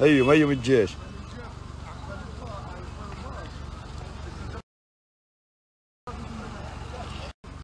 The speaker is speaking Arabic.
أيوة، هيو هيو من الجيش.